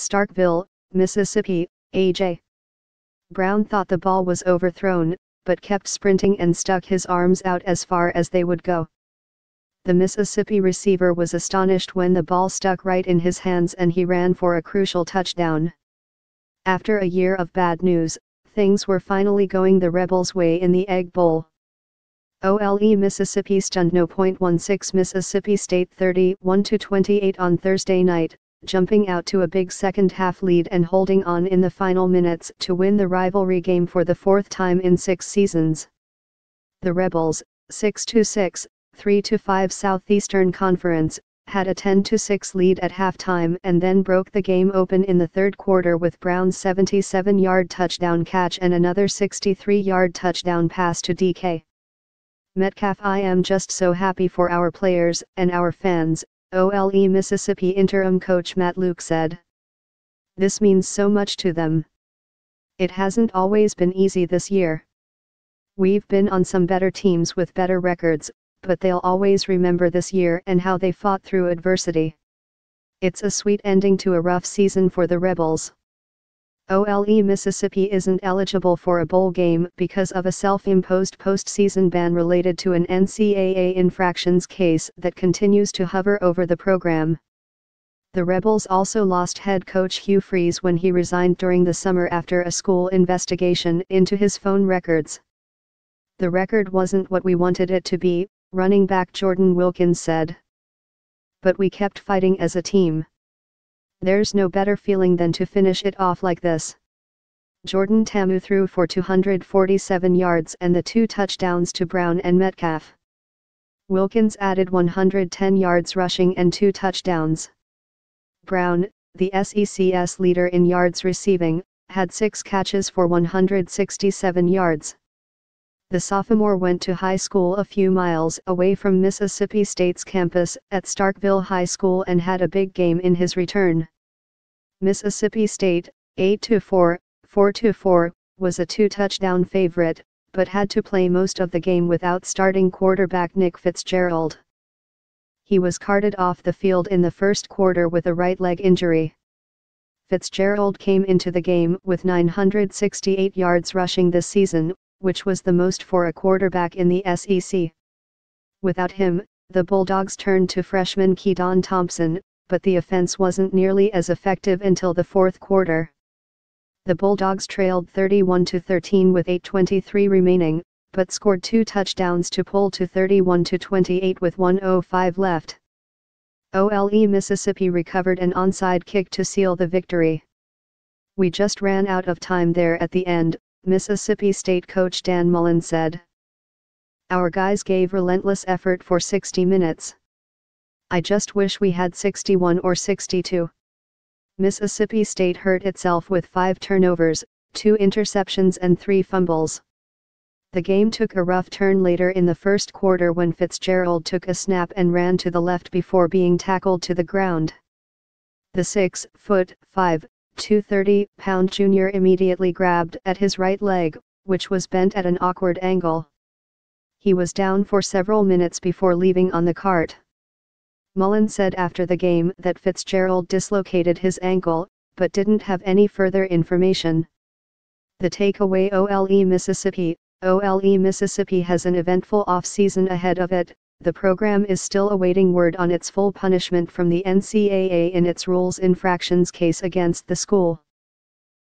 Starkville, Mississippi, A.J. Brown thought the ball was overthrown, but kept sprinting and stuck his arms out as far as they would go. The Mississippi receiver was astonished when the ball stuck right in his hands and he ran for a crucial touchdown. After a year of bad news, things were finally going the Rebels' way in the Egg Bowl. OLE Mississippi stunned no. 0.16 Mississippi State 31 28 on Thursday night, jumping out to a big second half lead and holding on in the final minutes to win the rivalry game for the fourth time in six seasons. The Rebels, 6 6, 3 5 Southeastern Conference, had a 10-6 lead at halftime and then broke the game open in the third quarter with Brown's 77-yard touchdown catch and another 63-yard touchdown pass to DK. Metcalf I am just so happy for our players and our fans, OLE Mississippi interim coach Matt Luke said. This means so much to them. It hasn't always been easy this year. We've been on some better teams with better records, but they'll always remember this year and how they fought through adversity. It's a sweet ending to a rough season for the Rebels. OLE Mississippi isn't eligible for a bowl game because of a self-imposed postseason ban related to an NCAA infractions case that continues to hover over the program. The Rebels also lost head coach Hugh Freeze when he resigned during the summer after a school investigation into his phone records. The record wasn't what we wanted it to be, running back Jordan Wilkins said. But we kept fighting as a team. There's no better feeling than to finish it off like this. Jordan Ta'amu threw for 247 yards and the two touchdowns to Brown and Metcalf. Wilkins added 110 yards rushing and two touchdowns. Brown, the SEC's leader in yards receiving, had six catches for 167 yards. The sophomore went to high school a few miles away from Mississippi State's campus at Starkville High School and had a big game in his return. Mississippi State, 8-4, 4-4, was a two-touchdown favorite, but had to play most of the game without starting quarterback Nick Fitzgerald. He was carted off the field in the first quarter with a right leg injury. Fitzgerald came into the game with 968 yards rushing this season, which was the most for a quarterback in the SEC. Without him, the Bulldogs turned to freshman Keytaon Thompson, but the offense wasn't nearly as effective until the fourth quarter. The Bulldogs trailed 31 to 13 with 8:23 remaining, but scored two touchdowns to pull to 31 to 28 with 105 left. OLE Mississippi recovered an onside kick to seal the victory. We just ran out of time there at the end, Mississippi State coach Dan Mullen said. Our guys gave relentless effort for 60 minutes. I just wish we had 61 or 62. Mississippi State hurt itself with five turnovers, two interceptions and three fumbles. The game took a rough turn later in the first quarter when Fitzgerald took a snap and ran to the left before being tackled to the ground. The 6 foot 5 230-pound junior immediately grabbed at his right leg, which was bent at an awkward angle. He was down for several minutes before leaving on the cart. Mullen said after the game that Fitzgerald dislocated his ankle, but didn't have any further information. The takeaway OLE Mississippi OLE Mississippi has an eventful off-season ahead of it, the program is still awaiting word on its full punishment from the NCAA in its rules infractions case against the school.